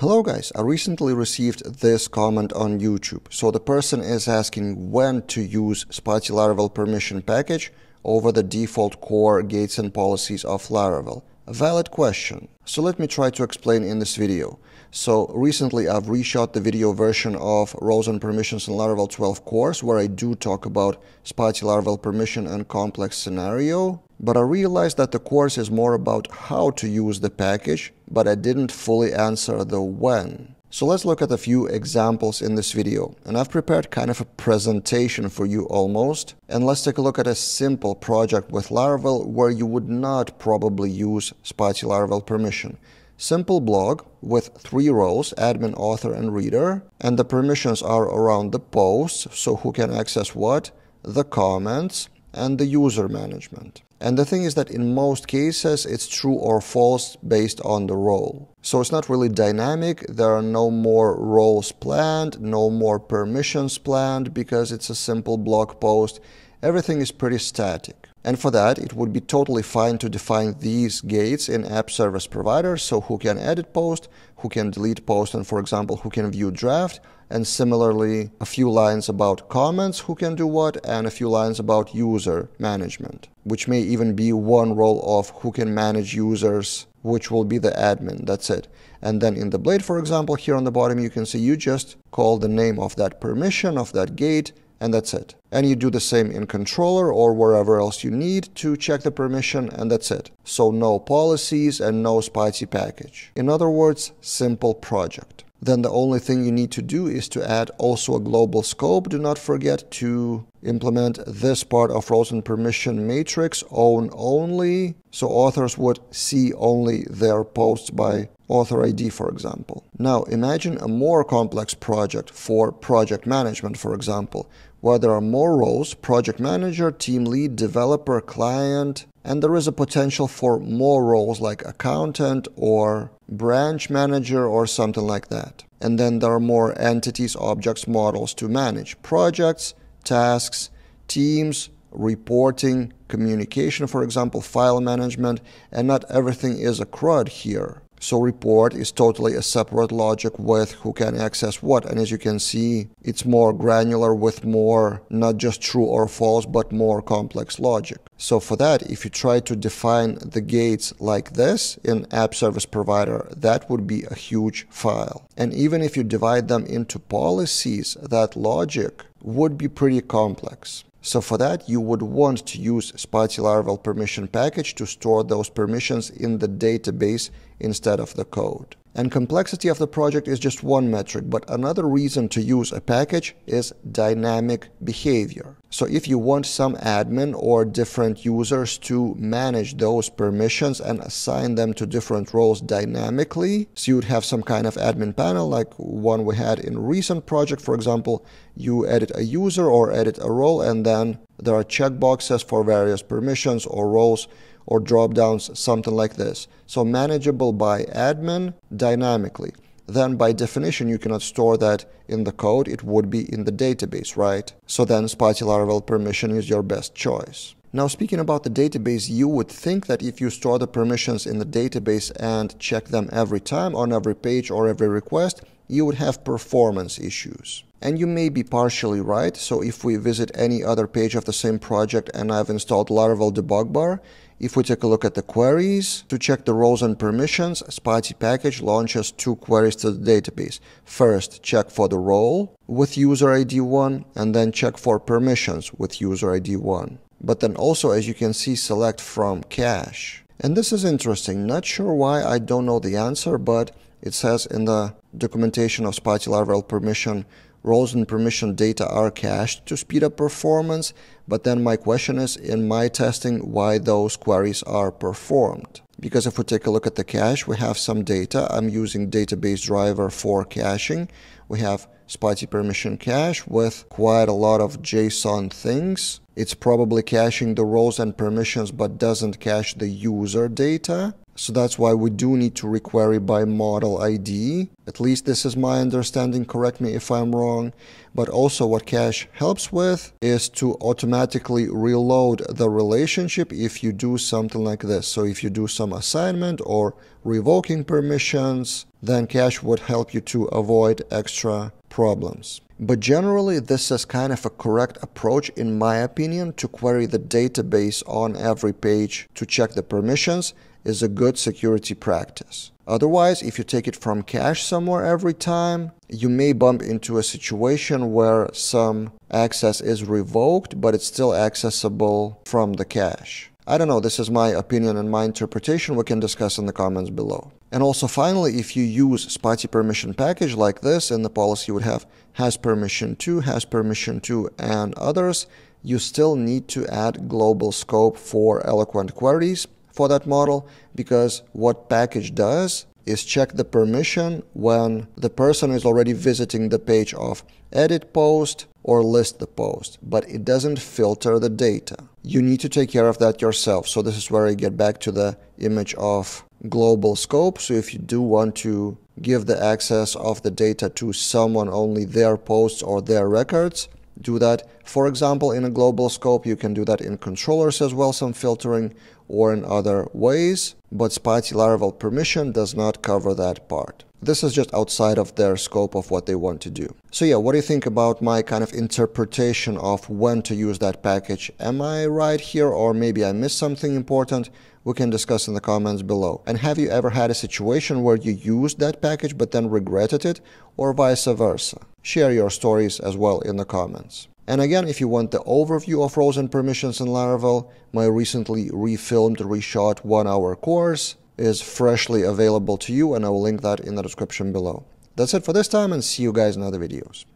Hello guys, I recently received this comment on YouTube. So the person is asking when to use Spatie Laravel permission package over the default core gates and policies of Laravel. Valid question. So let me try to explain in this video. So recently I've reshot the video version of roles and permissions in Laravel 12 course where I do talk about Spatie Laravel permission and complex scenario but I realized that the course is more about how to use the package, but I didn't fully answer the when. So let's look at a few examples in this video. And I've prepared kind of a presentation for you almost. And let's take a look at a simple project with Laravel where you would not probably use Spatie Laravel permission. Simple blog with three roles, admin, author, and reader. And the permissions are around the posts, so who can access what, the comments, and the user management. And the thing is that in most cases, it's true or false based on the role. So it's not really dynamic. There are no more roles planned, no more permissions planned because it's a simple blog post. Everything is pretty static. And for that, it would be totally fine to define these gates in app service providers, So who can edit post, who can delete post, and for example, who can view draft, and similarly a few lines about comments who can do what and a few lines about user management which may even be one role of who can manage users which will be the admin. That's it. And then in the blade for example here on the bottom you can see you just call the name of that permission of that gate and that's it. And you do the same in controller or wherever else you need to check the permission and that's it. So no policies and no Spatie package. In other words, simple project then the only thing you need to do is to add also a global scope. Do not forget to implement this part of and permission matrix own only so authors would see only their posts by author ID for example. Now imagine a more complex project for project management for example where there are more roles project manager, team lead, developer, client and there is a potential for more roles like accountant or branch manager or something like that. And then there are more entities, objects, models to manage projects, tasks, teams, reporting, communication, for example, file management, and not everything is a CRUD here. So report is totally a separate logic with who can access what. And as you can see, it's more granular with more not just true or false, but more complex logic. So for that, if you try to define the gates like this in app service provider, that would be a huge file. And even if you divide them into policies, that logic would be pretty complex. So for that, you would want to use Spatie Laravel permission package to store those permissions in the database instead of the code. And complexity of the project is just one metric, but another reason to use a package is dynamic behavior. So if you want some admin or different users to manage those permissions and assign them to different roles dynamically, so you'd have some kind of admin panel like one we had in recent project, for example, you edit a user or edit a role and then there are checkboxes for various permissions or roles or drop downs, something like this. So manageable by admin dynamically. Then by definition, you cannot store that in the code. It would be in the database, right? So then Spatie Laravel permission is your best choice. Now speaking about the database, you would think that if you store the permissions in the database and check them every time on every page or every request, you would have performance issues. And you may be partially right. So if we visit any other page of the same project and I've installed Laravel debug bar, if we take a look at the queries, to check the roles and permissions, Spatie package launches two queries to the database. First, check for the role with user ID 1 and then check for permissions with user ID 1. But then also, as you can see, select from cache. And this is interesting. Not sure why, I don't know the answer, but it says in the documentation of Spatie Laravel permission roles and permission data are cached to speed up performance, but then my question is in my testing why those queries are performed. Because if we take a look at the cache, we have some data. I'm using database driver for caching. We have Spatie permission cache with quite a lot of JSON things. It's probably caching the roles and permissions but doesn't cache the user data. So that's why we do need to requery by model ID. At least this is my understanding, correct me if I'm wrong. But also what cache helps with is to automatically reload the relationship if you do something like this. So if you do some assignment or revoking permissions then cache would help you to avoid extra problems. But generally, this is kind of a correct approach, in my opinion, to query the database on every page to check the permissions is a good security practice. Otherwise, if you take it from cache somewhere every time, you may bump into a situation where some access is revoked, but it's still accessible from the cache. I don't know, this is my opinion and my interpretation. We can discuss in the comments below. And also finally, if you use Spatie permission package like this, and the policy would have has permission to, has permission to, and others, you still need to add global scope for eloquent queries for that model because what package does is check the permission when the person is already visiting the page of edit post or list the post, but it doesn't filter the data. You need to take care of that yourself. So this is where I get back to the image of global scope. So if you do want to give the access of the data to someone only their posts or their records, do that. For example, in a global scope, you can do that in controllers as well, some filtering, or in other ways, but Spatie Laravel permission does not cover that part. This is just outside of their scope of what they want to do. So yeah, what do you think about my kind of interpretation of when to use that package? Am I right here or maybe I missed something important? We can discuss in the comments below. And have you ever had a situation where you used that package but then regretted it or vice versa? Share your stories as well in the comments. And again, if you want the overview of roles and permissions in Laravel, my recently refilmed, reshot one hour course is freshly available to you and I will link that in the description below. That's it for this time and see you guys in other videos.